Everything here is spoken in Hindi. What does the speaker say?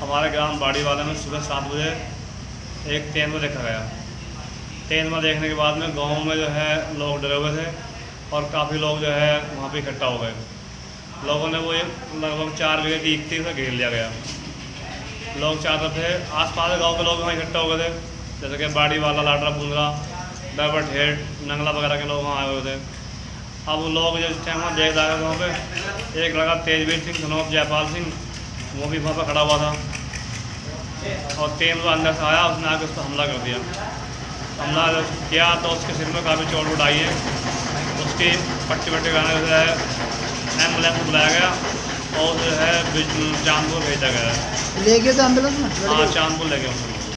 हमारे ग्राम बाड़ी वाले में सुबह सात बजे एक तेंदुआ देखा गया। तेंदुआ देखने के बाद में गाँव में जो है लोग डरे हुए थे और काफ़ी लोग जो है वहाँ पे इकट्ठा हो गए। लोगों ने वो एक लगभग चार बीघे की इकती से घेर लिया गया। लोग चाहते थे, आसपास के गाँव के लोग वहाँ इकट्ठा हो गए थे, जैसे कि बाड़ी वाला लाडरा बुंदरा डाबर हेड नंगला वगैरह के लोग वहाँ आए हुए थे। अब लोग जो टाइम वहाँ देख रहे थे वहाँ पे, एक लड़का तेजवीर सिंह सनोप जयपाल सिंह वो भी वहाँ पर खड़ा हुआ था। और तेल वो अंदर से आया उसने आके उस पर हमला कर दिया। हमला जब किया तो उसके सिर में काफ़ी चोट वोट आई है। उसके पट्टी पट्टी कराने जो है एंबुलेंस बुलाया गया और जो है चांदपुर भेजा गया। ले गए थे एंबुलेंस में? हाँ चांदपुर ले गए